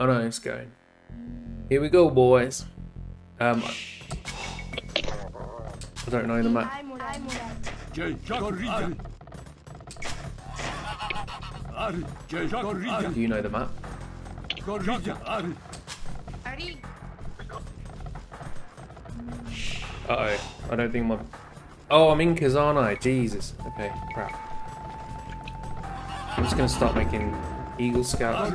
Oh no, it's going. Here we go, boys. Um, I don't know the map. Do you know the map? Uh oh. I don't think my. Oh, I'm Incas, aren't I? Jesus. Okay, crap. I'm just gonna start making Eagle Scouts.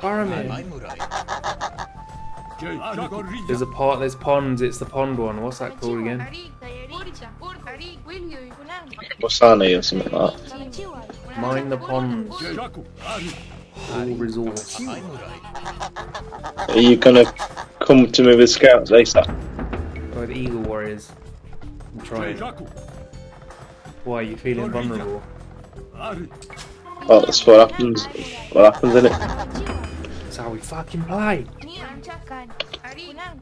Pyramid. There's a part. There's ponds. It's the pond one. What's that called again? Sayarichi. Ari. William. Kunang. Wasani or something like that. Samachiwai. Mine the ponds. Jay, Jaco, are. All resource. Are you gonna come to me with scouts ASAP? Oh, the Eagle Warriors. I'm trying. Why are you feeling vulnerable? Are. Well, that's what happens. What happens in it? That's how we fucking play. Niam. Kan. Ari. Kunang.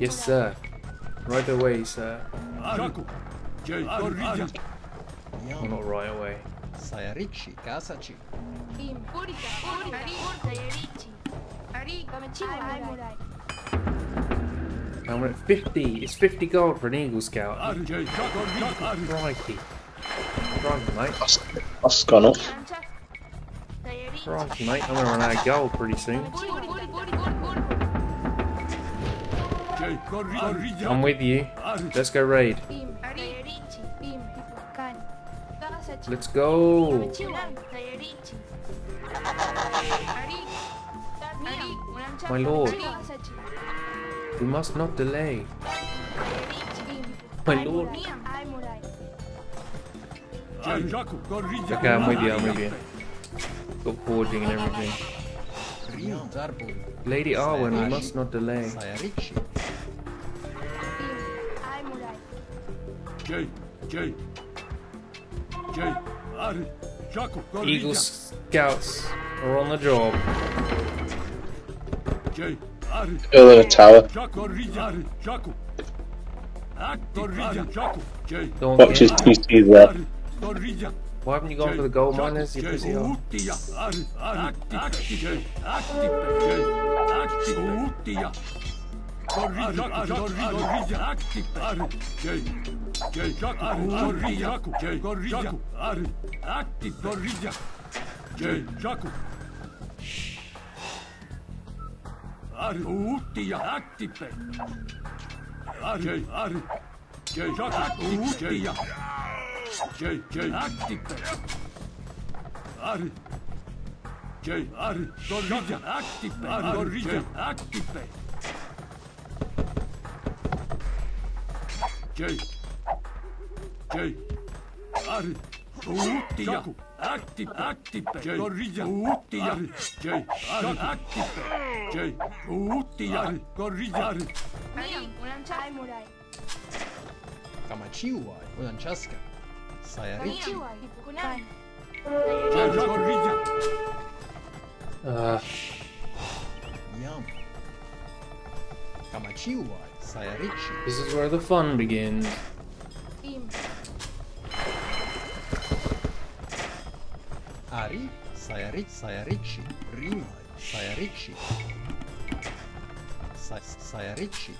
Yes, sir. Right away, sir. Jaco. Jay, corrida. Well, not right away. Sayarichi, Kasachi. Im. Purita. Purita. Ari. Sayarichi. Ari. Samachiwai. I'm at 50. It's 50 gold for an Eagle Scout. Are, Jay, Jaco, are. Crikey. Crikey, mate. That's, that's gone up. Crikey, mate. I'm gonna run out of gold pretty soon. I'm with you. Let's go raid. Let's go. My lord. We must not delay. My lord. Okay, I'm with you. I'm with you. Got forging and everything. Lady Arwen, we must not delay. Sayarichi. Jay, Jay. Jay, are. Jaco, corrida. Eagle Scouts are on the job. Jay, are. Building a tower. Jaco, corrida. Are. Jaco. Act, corrida. Jaco. Jay, Go on, Watch his kid. TC there. Why haven't you gone for the gold miners, you pussy hole? Jay, Jay, active. Are. Jay, are. Gorilla, active. Are, Gorilla, active. Jay. Jay. Are. Utia. Active, active. Jay, Gorilla. Utia. Jay, are, active. Jay, Utia. Gorilla. Kamachiwa, Udanchaska. Sayarichi. Jay, Gorilla. Uh, Yum. Kamachiwa, Sayarichi. this is where the fun begins. Ari, Sayarichi, Sayarichi. Rima, Sayarichi. Sa Sayarichi.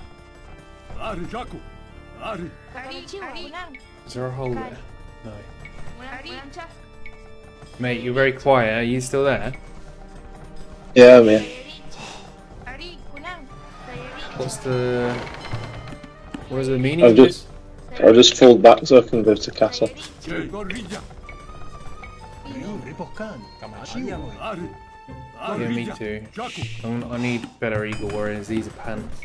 Are, Jaco. Are. Is there a hole there? No. Mate, you're very quiet. Are you still there? Yeah, man. What's the... What is the meaning I've of this? just, I'll just fall back so I can go to castle. Jay, Gorilla. Rio, Ripokan. Kamachiwa. Are. Yeah, me too. Jaco. I'm, I need better Eagle Warriors. These are pants.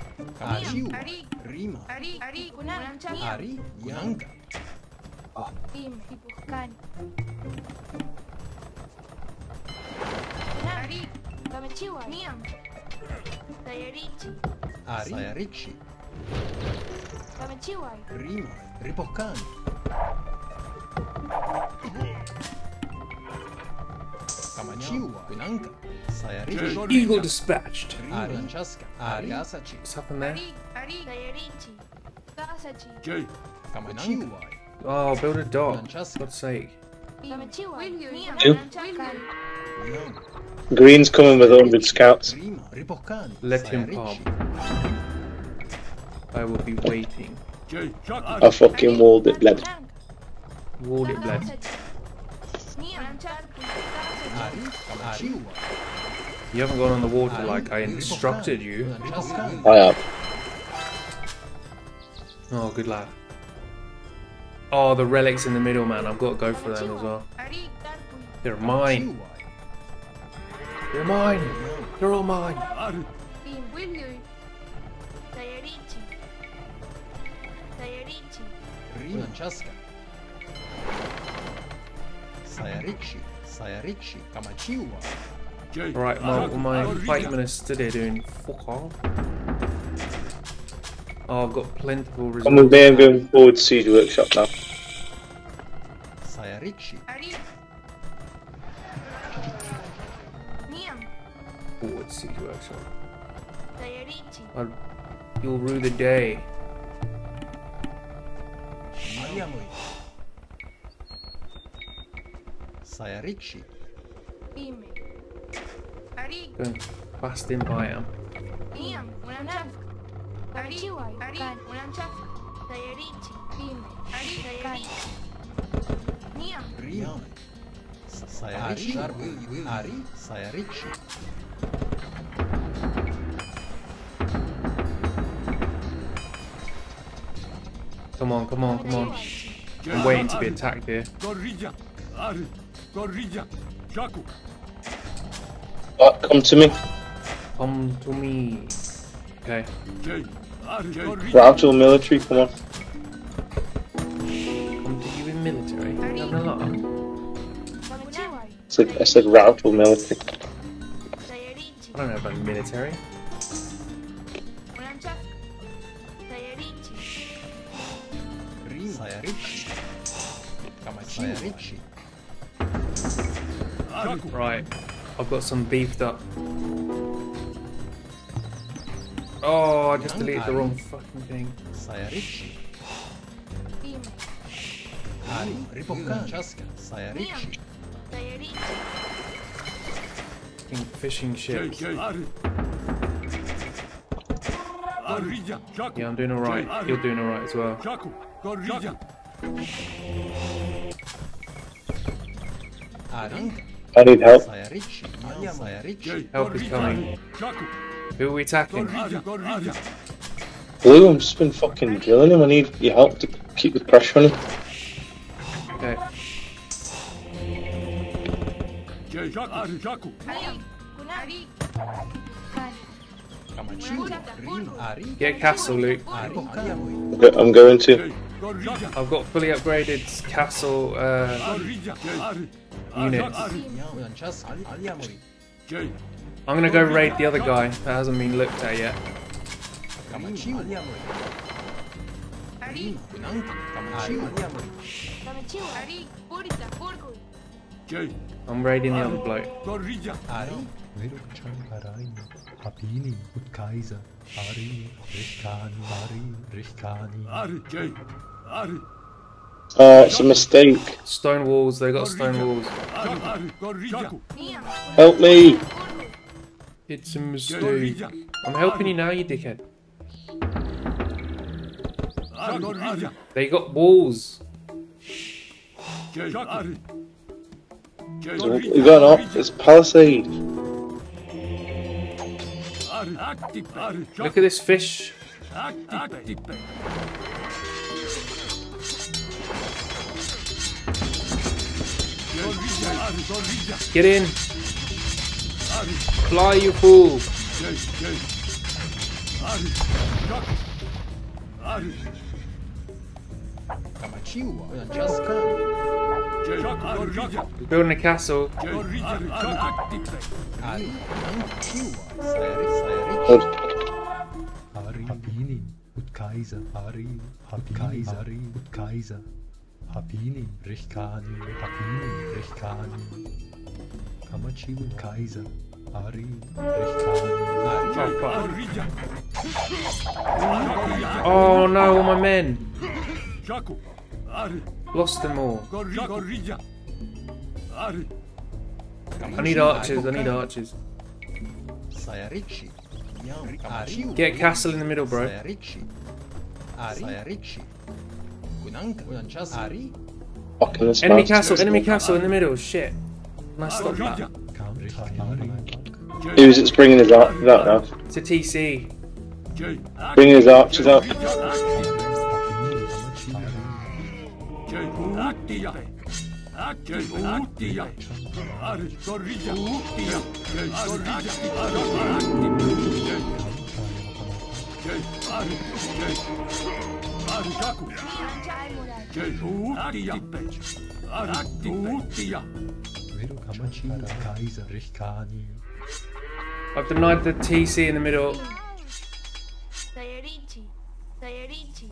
Kamachiwa. Rima. Ari, Yanka. Ari, Sayarichi. Rima, Ripokan. Kamachiwa. Kunanka. Sayarichi. Eagle dispatched. Ari, Chaska. Ari, Asachi. What's happened there? Jay. Kamachiwa. Oh, build a dock. Francesca. God's sake. Two. Green's coming with 100 scouts. Prima. Let him Sayarichi. I will be waiting. Jay, Jaku. I fucking walled it, bled. Walled it, bled. Mia. Unamchaka. Ari. Kamachiwa. You haven't gone on the water like I instructed you. Francesca. I have. Oh, good lad. Oh, the relics in the middle, man. I've got to go for them as well. They're mine. They're mine. They're all mine. Ari. Bim. William. Sayarichi. Sayarichi. Prima. Francesca. Sayarichi. Sayarichi. Kamachiwa. Jay. Alright, my, Jaku. my Arija. flight minister they're doing fuck all. Oh, I've got plentiful I'm resources. with me, I'm going forward to Siege Workshop now. Sayarichi. Ari. Mia. Forward siege workshop. Sayarichi. I'll, you'll rue the day. Mariamoi. Sayarichi. Bim. Ari. Going fast in by him. Mia. Unamchaka. Ari. Ari. Unamchaka. Sayarichi. Bim. Ari. Sayarichi. Mia. Rione. Sayarichi. Ari. Sayarichi. Come on, come on, come on. I'm waiting to be attacked here. Gorilla. Ari. Gorilla. Jaku. Uh, come to me. Come to me. Okay. Jay. Ari. Gorilla. Rautal military, come on. Military. You having a lot? Damachiwa. I said, I said military. I don't know about military. Unamchaka. Sayarichi. Prima. Sayarichi. Kamachiwa. Sayarichi. Jaku. Right. I've got some beefed up. Oh, I just deleted the wrong fucking thing. Sayarichi. Bim. Ari. Ripoccani. Francesca. Sayarichi. Sayarichi. Fucking fishing Jay. ships. Jay. Ari. Yeah, I'm doing alright. You're doing alright as well. Jaku. Gorilla. Ari. I need help. Sayarichi. Sayarichi. Jay. Help is coming. Who are we attacking? Gorilla. Gorilla. Blue, I'm just been fucking drilling him. I need your help to keep the pressure on him. Okay. Jay. Jaku. Ari. Jaku. Ari. Kunari. Kan. Kamachiwa. Prima. Ari. Get castle loot. Ari. Ripoccani. I'm going to. I've got fully upgraded castle uh, Gorilla. Jay. Ari. Units. Ari. Francesca. Aliamoi. Jay. I'm gonna go raid the other guy that hasn't been looked at yet. I'm raiding the other bloke. Gorilla. Ari. Habini, und Kaiser, Ari, Rishkani, Ari, Rishkani. Ari. Jay. Ari. Uh, it's a mistake. Stone walls, they got stone walls. Ari. Ari. Gorilla. Mia. Help me! It's a mistake. I'm helping you now, you dickhead. Ari. Gorilla. They got balls. Jay. Ari. Jay. We got an op. It's Palisade. Ari. Active. Ari. Look at this fish. Active. Gorilla. Ari. Gorilla. Get in. Fly, you fool. We're building a castle. Gorilla. Ari. Active. Ari. Kamachiwa. Sayarichi. Good. Ari, Habini, und Kaiser, Ari, Habini, Kaiser, Ari, Kaiser. Habini, Rishkani, Habini, Rishkani. Kamachi und Kaiser, Ari, Rishkani. Oh, fuck. Gorilla. Oh no, all my men. Jaku. Ari. Lost them all. Gorilla. Gorilla. Ari. I need archers, I need archers. Saya ricci. Yam. Ari. Get castle in the middle, bro. Saya ricci. Ari. Saya ricci. Kunanka. Unancas. Ari. Fucking this Enemy castle, enemy castle in the middle. Shit. Nice stop that. Who's it's bringing his out, his out now? It's a TC. Jay. Bringing his archers out. I've denied the TC in the middle. Sayarichi. Sayarichi.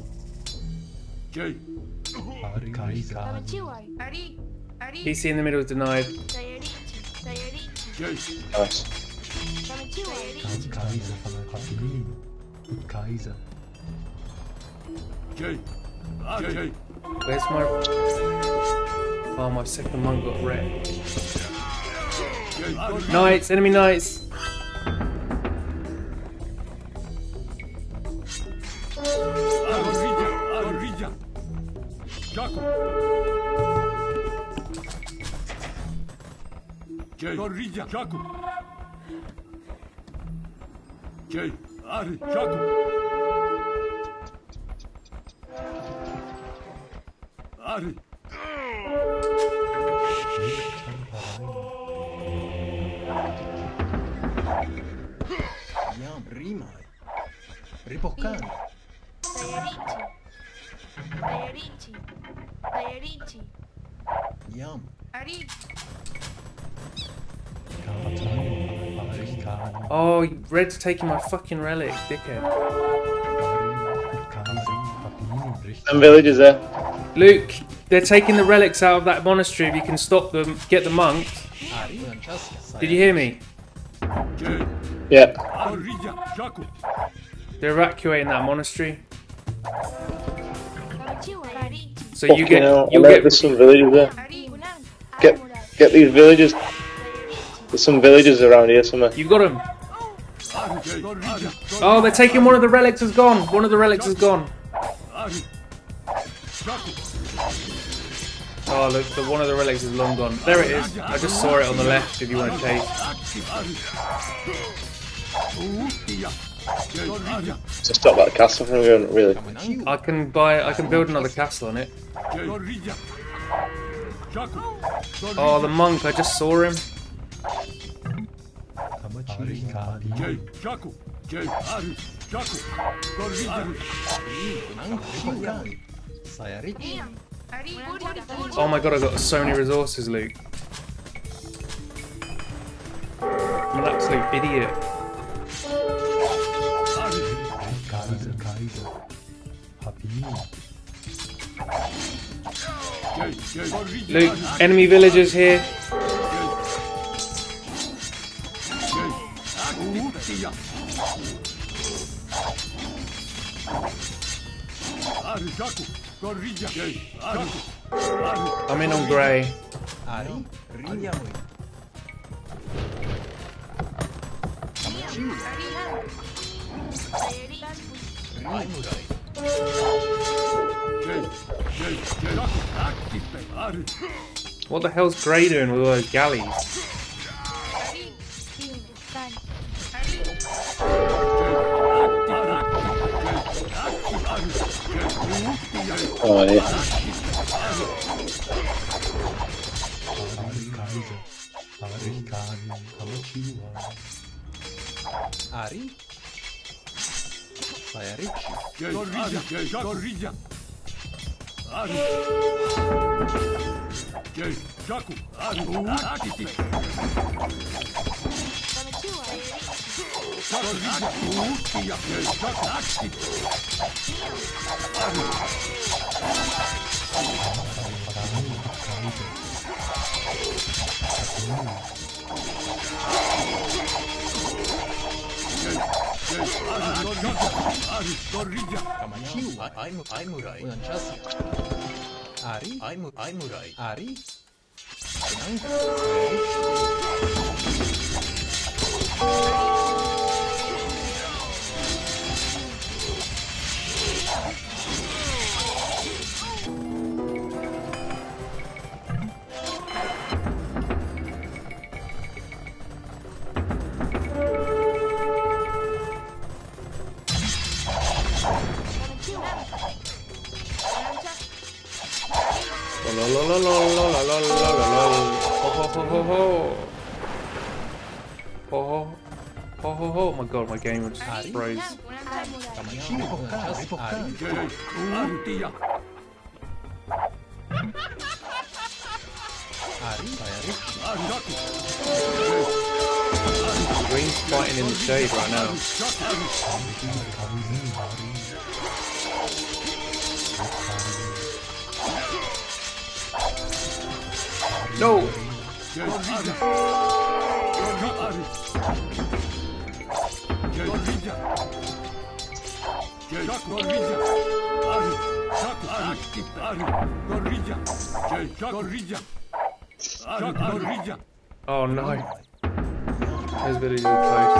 Jay. Ari, Kaiser. Kamachiwai. Ari. Ari. TC in the middle is denied. Sayarichi. Sayarichi. Jay. Nice. Kamachiwai. Kaiser, Habini. Und Kaiser. Jay. Jay. Where's my... Oh, my second monk got wrecked. Knights, enemy knights. Jaku. Jay. Gorilla. Jaku. Jay. Ari. Jaku. Ari. Yam. Rimai. Ripoccan. Sayarichi. Sayarichi. Sayarichi. Yam. Ari. Rishkani. Oh, Red's taking my fucking relic, dickhead. Some villagers there. Luke, they're taking the relics out of that monastery. If you can stop them, get the monks. Did you hear me? Jay. Yeah. They're evacuating that monastery. So you get, hell, you'll get. there's some villagers there. Get get these villagers. There's some villages around here somewhere. You've got them. Ari. Jay. Gorilla. Oh, they're taking one of the relics. Has gone. One of the relics is gone. Oh, look, the one of the relics is long gone. There it is. I just saw it on the left. If you want to chase. To stop that castle from going, really. I can buy. I can build another castle on it. Oh, the monk. I just saw him. Oh my god, I got so many resources, Luke. I'm an absolute idiot. Gorilla. Jay. Ari. Ari. I'm in on grey. What the hell's grey doing with all those galleys? Ari. Tim. Tan. Ari. Jay. Active. Active. Jay. Active. Ari. Jay. Utia. Oh yeah. Kaiser. Rishkani. Kamachiwa. Ari. Saya ricci. Jay. Gorilla. Jay. Gorilla. Ari. Jay. Jaku. Ari. Active. Kamañaos. I'm, I'm Uray. Un anchazo. Ari. I'm, I'm Uray. Ari. Ari. Oh Ho ho ho ho! Oh ho ho ho ho! My God, my game would just froze. Green's fighting in the shade right now. No! Oh no. That's very good place.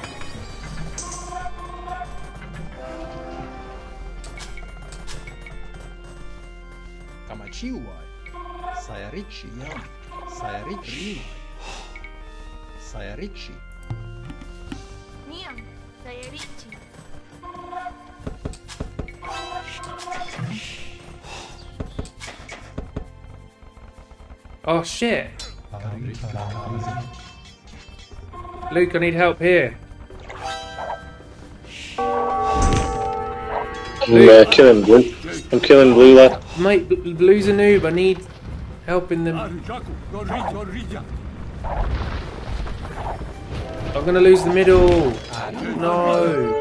Uai, Sayarichi, Yam, Sayarichi, Sayarichi, Niam, Sayarichi. Oh shit! Luke, I need help here. I'm uh, killing blue. I'm killing blue lad. Mate, Blue's a noob. I need help in the. I'm gonna lose the middle. No.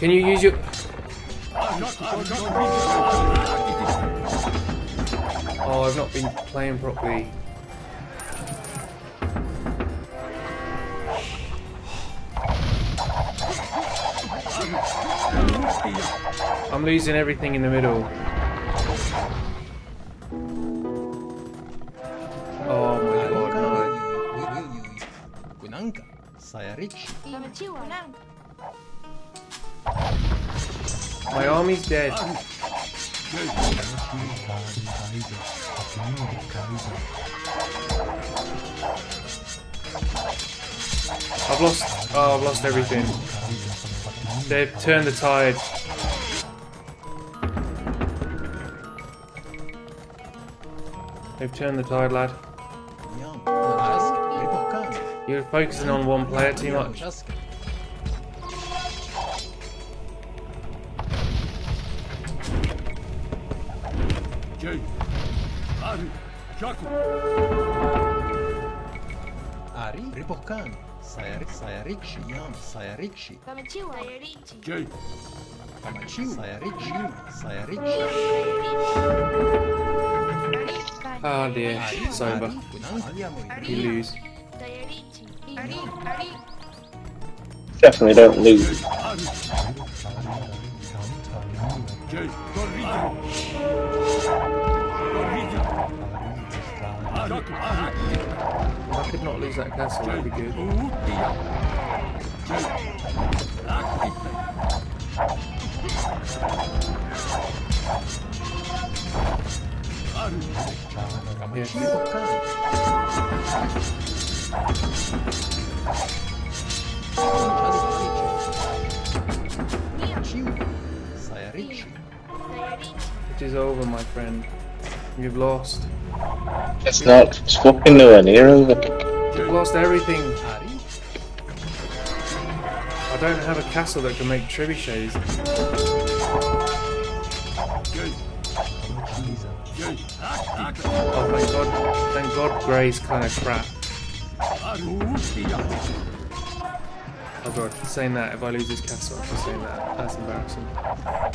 Can you use your? Oh, I've not been playing properly. I'm losing everything in the middle. Oh my god, no. My army's dead. I've lost. Oh, I've lost everything. They've turned the tide. They've turned the tide, lad. You're focusing on one player too much. Ari. Sayarichi. Yum. Sayarichi. Pamachiwa. Sayarichi. Jay. Pamachiwa. Sayarichi. Sayarichi. Ah, dear. Sober. You lose. Definitely don't lose. Jay. If I could not lose that castle, that'd be good. Niam. Chiu, Sayarichi, Sayarichi. It is over, my friend. You've lost. It's not. It's fucking nowhere near over. We've lost everything. Ari. I don't have a castle that can make trebuchets. Kamuchiza. Oh thank god. Thank god Grey's kind of crap. Oh god, saying that. If I lose this castle, keep saying that. That's embarrassing. Have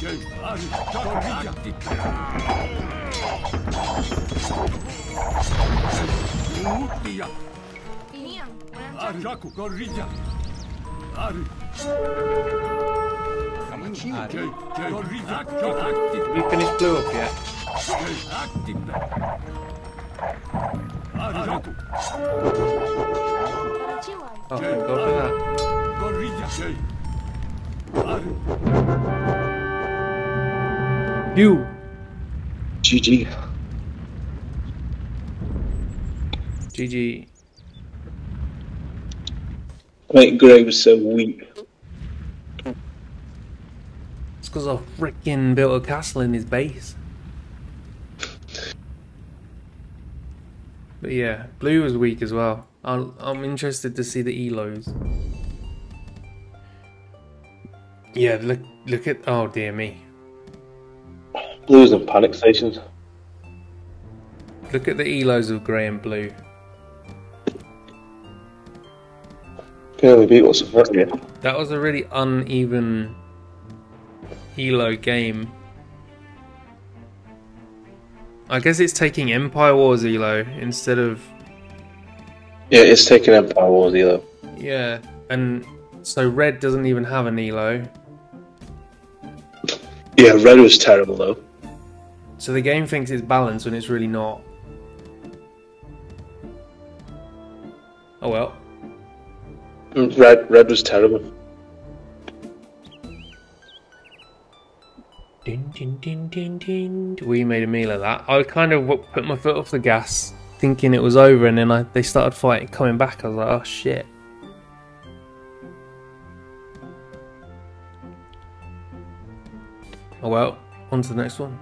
we finished blue up yet? Oh god for that. Gorilla. You! GG. GG. Mate, Grey was so weak. It's because I freaking built a castle in his base. But yeah, blue was weak as well. I'll, I'm interested to see the elos. Yeah, look, look at. Oh dear me. Blues and panic stations. Look at the elos of grey and blue. Can only beat what's in front of you. That was a really uneven elo game. I guess it's taking Empire Wars elo instead of Yeah, it's taking Empire Wars elo. yeah, and so red doesn't even have an elo. Yeah, Red was terrible though. So the game thinks it's balanced when it's really not. Oh well. Mm, Red, Red was terrible. We made a meal of that. I kind of put my foot off the gas, thinking it was over, and then I, they started fighting, coming back. I was like, oh shit. Oh well, on to the next one.